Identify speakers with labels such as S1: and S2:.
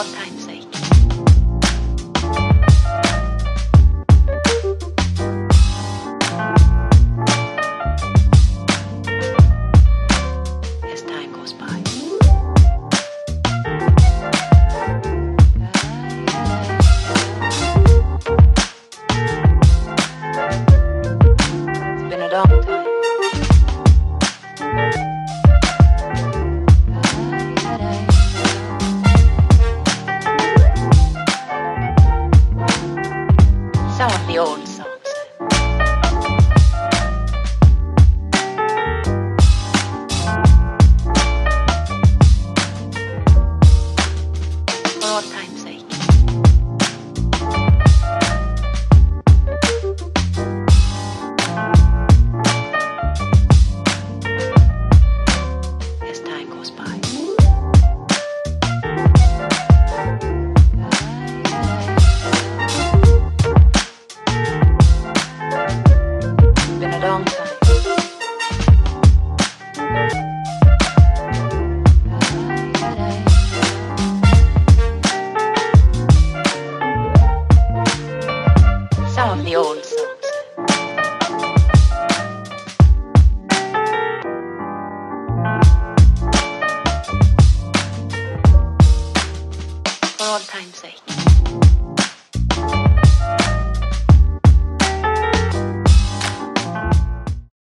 S1: all time. some of the old Some of the old songs. For old time's sake.